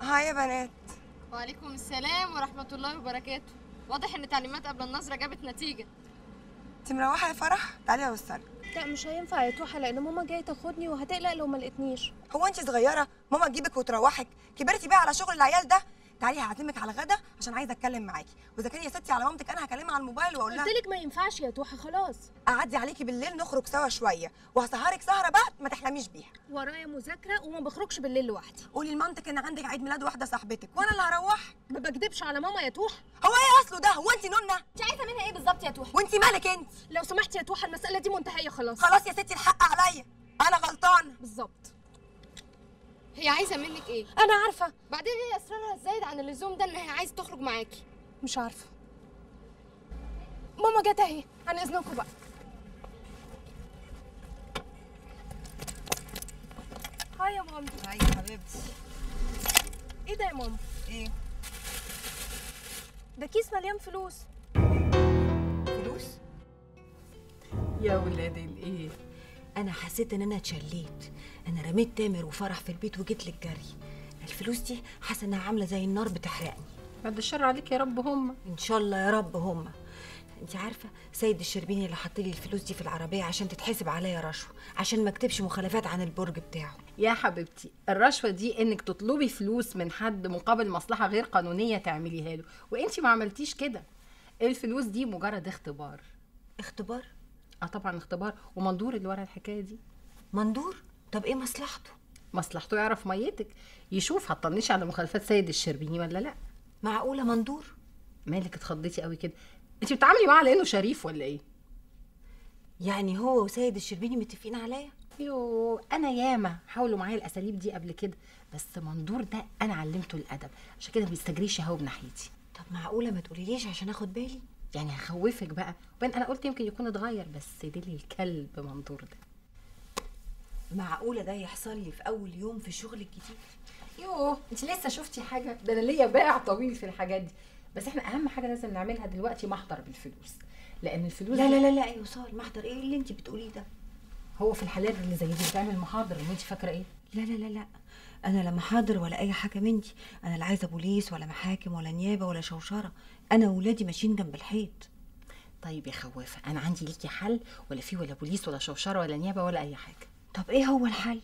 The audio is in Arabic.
هاي يا بنات. وعليكم السلام ورحمة الله وبركاته. واضح إن تعليمات قبل النظرة جابت نتيجة. انت مروحه يا فرح؟ تعالي اوصلك لا مش هينفع يا توحة لأن ماما جاية تاخدني وهتقلق لو ما لقيتنيش. هو انت صغيرة؟ ماما تجيبك وتروحك. كبرتي بقى على شغل العيال ده؟ تعالي هعزمك على غدا عشان عايزة أتكلم معاكي. وإذا كان يا ستي على مامتك أنا هكلمها على الموبايل وأقول لها قلت لك ما ينفعش يا توحة خلاص. أعدي عليكي بالليل نخرج سوا شوية. وهسهرك سهرة بقى ما تحلميش بيها. ورايا مذاكرة وما بخرجش بالليل لوحدي. قولي لمامتك إن عندك عيد ميلاد واحدة صاحبتك وأنا اللي هروحك. ما بكدبش على ماما يا توحة. هو إيه أصله ده؟ هو انت نونة؟ انت عايزة منها إيه بالظبط يا توحة؟ وانت مالك انت لو سمحتي يا توحة المسألة دي منتهية خلاص. خلاص يا ستي الحق عليا. أنا غلطانة. بالظبط. هي عايزة منك إيه؟ أنا عارفة. بعدين إيه اصرارها الزايد عن اللزوم ده انها عايزة تخرج معاكي. مش عارفة. ماما جت أهي. عن إذنكم بقى. هاي يا ماما. هاي يا حبيبتي. إيه ده يا ماما؟ إيه؟ ده كيس مليان فلوس. فلوس؟ يا ولاد الإيه؟ أنا حسيت إن أنا اتشليت. أنا رميت تامر وفرح في البيت وجيت لك جري الفلوس دي حاسه انها عاملة زي النار بتحرقني. بعد الشر عليك يا رب هم. إن شاء الله يا رب هما أنت عارفة سيد الشربيني اللي حط لي الفلوس دي في العربية عشان تتحسب عليا رشوة عشان ما اكتبش مخالفات عن البرج بتاعه. يا حبيبتي الرشوة دي إنك تطلبي فلوس من حد مقابل مصلحة غير قانونية تعمليها له وانت ما عملتيش كده. الفلوس دي مجرد اختبار. اختبار؟ آه طبعا اختبار. ومندور اللي ورا الحكاية دي؟ مندور طب إيه مصلحته؟ مصلحته يعرف ميتك يشوف هتطنشي على مخالفات سيد الشربيني ولا لأ. معقولة مندور مالك اتخضيتي قوي كده؟ انت بتتعاملي معاه على إنه شريف ولا إيه؟ يعني هو وسيد الشربيني متفقين عليا؟ يو أنا ياما حاولوا معايا الأساليب دي قبل كده بس مندور ده أنا علمته الأدب. عشان كده ما بيستجريش هو بناحيتي. طب معقولة ما تقوليليش عشان آخد بالي؟ يعني هخوفك بقى. وبين أنا قلت يمكن يكون اتغير بس دي الكلب مندور ده. معقولة ده يحصل لي في أول يوم في الشغل الجديد؟ يوه أنت لسه شفتي حاجة؟ ده أنا ليا باع طويل في الحاجات دي. بس إحنا أهم حاجة لازم نعملها دلوقتي محضر بالفلوس. لأن الفلوس لا لا لا لا يا وصال محضر. إيه اللي أنت بتقوليه ده؟ هو في الحالات اللي زي دي بتعمل محاضر وانت فاكرة إيه؟ لا لا لا لا. أنا لا محاضر ولا أي حاجة من دي أنا لا عايزة بوليس ولا محاكم ولا نيابة ولا شوشرة. أنا وولادي ماشيين جنب الحيط. طيب يا خوافة أنا عندي ليكي حل ولا في ولا بوليس ولا شوشرة ولا نيابة ولا أي حاجة. طب إيه هو الحل؟